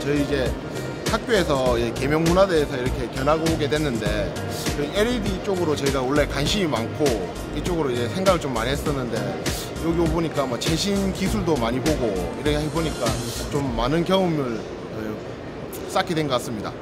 저희 이제 학교에서 이 계명 문화대에서 이렇게 견학 오게 됐는데 LED 쪽으로 저희가 원래 관심이 많고 이쪽으로 이제 생각을 좀 많이 했었는데 여기 오보니까 뭐 최신 기술도 많이 보고 이렇게 해보니까 좀 많은 경험을 어, 쌓게 된 것 같습니다.